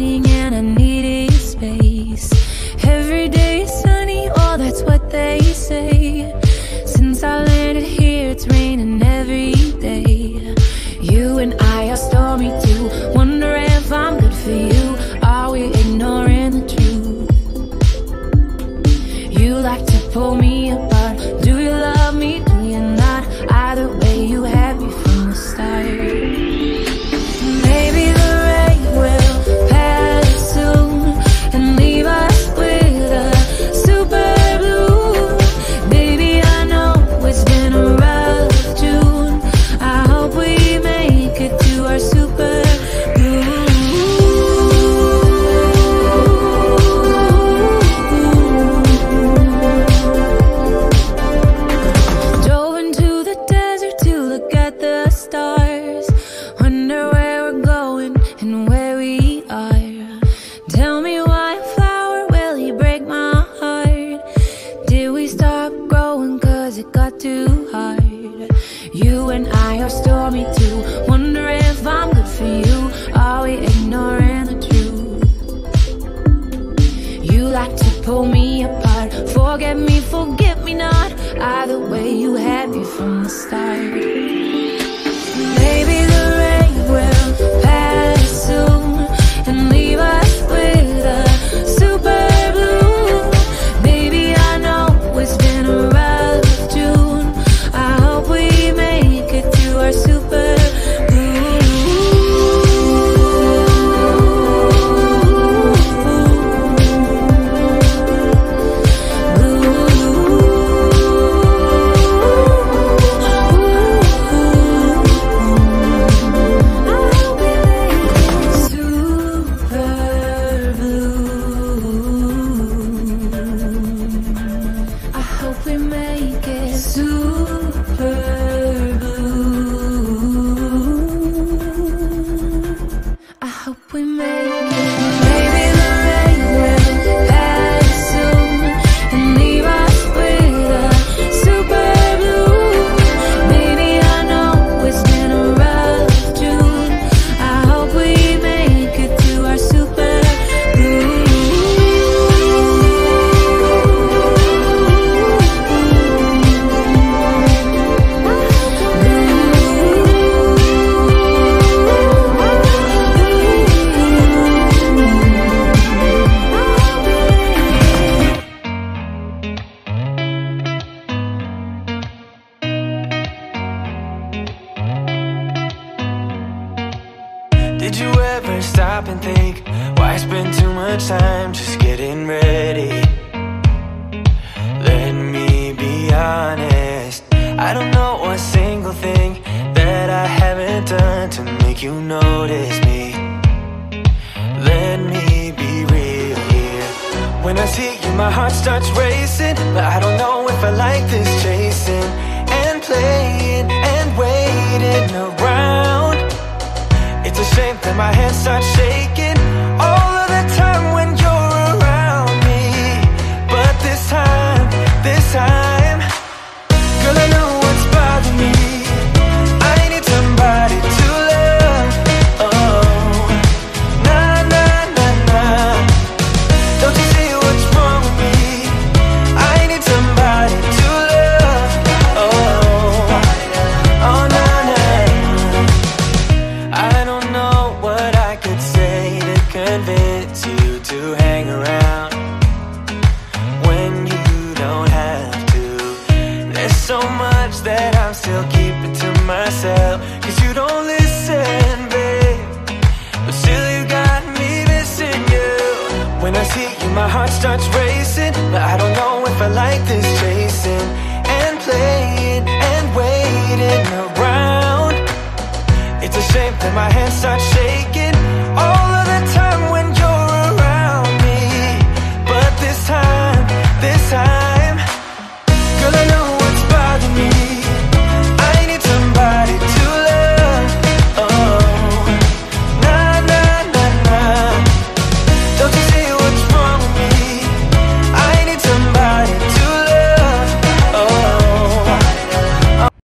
and I needed space. Every day is sunny, oh, that's what they say. Since I landed here, it's raining every day. You and I are stormy too. Wonder if I'm good for you. Are we ignoring the truth? You like to pull me apart. Do you love me? Do you not? Either way, you had me from the start. Not. Either way, you had me from the start. Super Did you ever stop and think why spend too much time just getting ready? Let me be honest. I don't know a single thing that I haven't done to make you notice me. Let me be real here. When I see you, my heart starts racing. But I don't know if I like this chasing my hands start much that I'm still keeping to myself. Cause you don't listen, babe. But still you got me missing you. When I see you, my heart starts racing. But I don't know if I like this chasing And playing and waiting around. It's a shame that my hands start shaking All of the time when you're around me. But this time, this time Girl, I know yeah